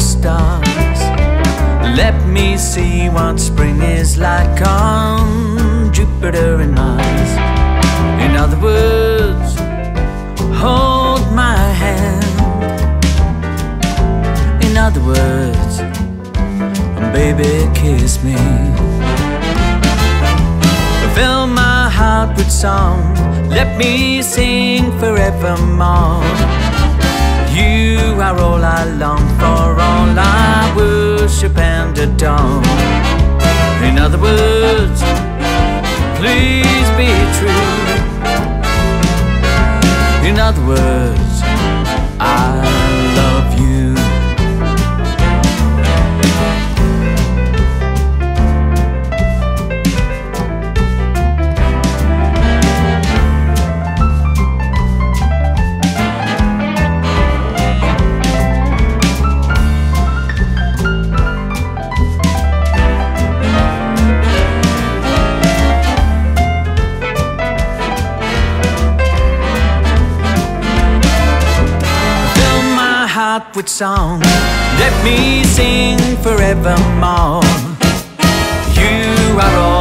stars. Let me see what spring is like on Jupiter and Mars. In other words, hold my hand. In other words, baby, kiss me. Fill my heart with song. Let me sing forevermore. You are all I long for, all I worship and adore. In other words, please be true. In other words, with song. Let me sing forevermore. You are all